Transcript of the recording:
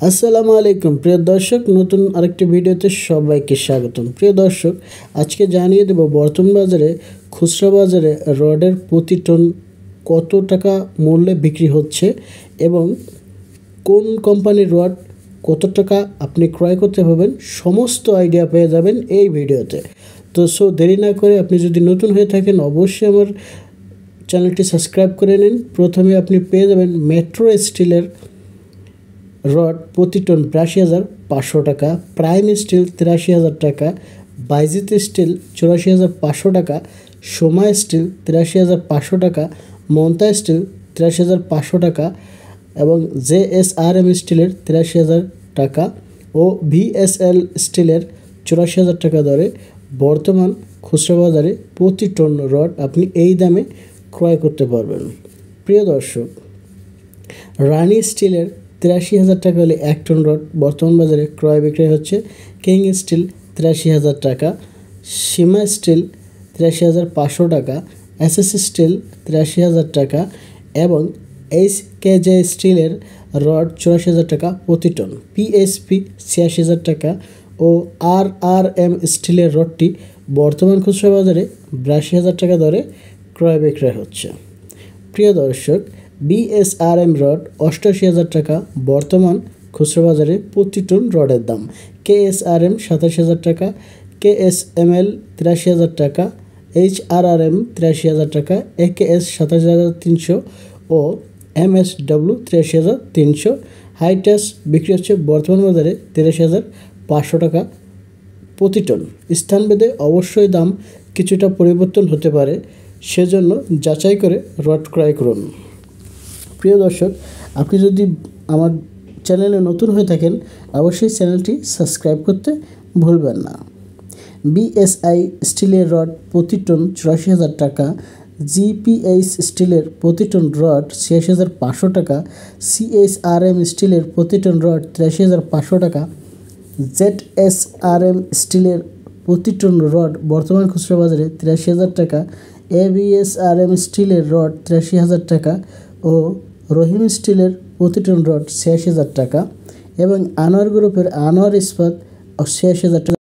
আসসালামু আলাইকুম। প্রিয় দর্শক, নতুন আরেকটি ভিডিওতে সবাইকে স্বাগতম। প্রিয় দর্শক, আজকে জানিয়ে দেব বর্তমান বাজারে খুচরা বাজারে রডের প্রতি টন কত টাকা মূল্যে বিক্রি হচ্ছে এবং কোন কোম্পানির রড কত টাকা আপনি ক্রয় করতে পারবেন, সমস্ত আইডিয়া পেয়ে যাবেন এই ভিডিওতে। তো, সো, দেরি না করে আপনি যদি নতুন হয়ে থাকেন, অবশ্যই আমার চ্যানেলটি সাবস্ক্রাইব করে নিন। প্রথমে আপনি পেয়ে যাবেন মেট্রো স্টিলের রড প্রতি টন বিরাশি হাজার পাঁচশো টাকা, প্রাইম স্টিল তিরাশি হাজার টাকা, বাইজিত স্টিল চুরাশি হাজার পাঁচশো টাকা, সোমা স্টিল তিরাশি হাজার পাঁচশো টাকা, মন্তা স্টিল তিরাশি হাজার পাঁচশো টাকা এবং জে এস আর এম স্টিলের তিরাশি হাজার টাকা ও ভিএসএল স্টিলের চুরাশি হাজার টাকা দরে বর্তমান খুচরা বাজারে প্রতি টন রড আপনি এই দামে ক্রয় করতে পারবেন। প্রিয় দর্শক রানি স্টিলের তিরাশি হাজার টাকা হলে এক টন রড। বর্তমান বাজারে ক্রয় বিক্রয় হচ্ছে কিং স্টিল তিরাশি হাজার টাকা, সীমা স্টিল তিরাশি হাজার পাঁচশো টাকা এসএস স্টিল তিরাশি হাজার টাকা এবং এইচ কেজে স্টিলের রড চুরাশি হাজার টাকা প্রতি টন। পিএসপি ছিয়াশি হাজার টাকা ও আর আর এম স্টিলের রডটি বর্তমান খুচরা বাজারে বিরাশি হাজার টাকা দরে ক্রয় বিক্রয় হচ্ছে। প্রিয় দর্শক বিএসআরএম রড অষ্টাশি হাজার টাকা। বর্তমান খুচরো বাজারে প্রতি টন রডের দাম। কেএসআরএম সাতাশি হাজার টাকা কেএসএমএল তিরাশি হাজার টাকা এইচ আর আর এম তিরাশি হাজার টাকা একেএস সাতাশ হাজার তিনশো ও এম এস ডাব্লু তিরাশি হাজার তিনশো। হাইটাস বিক্রি হচ্ছে বর্তমান বাজারে তিরাশি হাজার পাঁচশো টাকা প্রতি টন। স্থানভেদে অবশ্যই দাম কিছুটা পরিবর্তন হতে পারে, সেজন্য যাচাই করে রড ক্রয় করুন। প্রিয় দর্শক, আপনি যদি আমার চ্যানেলে নতুন হয়ে থাকেন, অবশ্যই চ্যানেলটি সাবস্ক্রাইব করতে ভুলবেন না। বিএসআই স্টিলের রড প্রতি টন চুরাশি হাজার টাকা জিপিএইচ স্টিলের প্রতি টন রড ছিয়াশি হাজার পাঁচশো টাকা সিএইচআরএম স্টিলের প্রতি টন রড তিরাশি হাজার পাঁচশো টাকা জেড এস আর এম স্টিলের প্রতি টন রড বর্তমান খুচরা বাজারে তিরাশি হাজার টাকা এবিএস আর এম স্টিলের রড তিরাশি হাজার টাকা ও রহিম স্টিলের প্রতি টন রড ছিয়াশি হাজার টাকা এবং আনোয়ার গ্রুপের আনোয়ার ইস্পাত ছিয়াশি হাজার টাকা।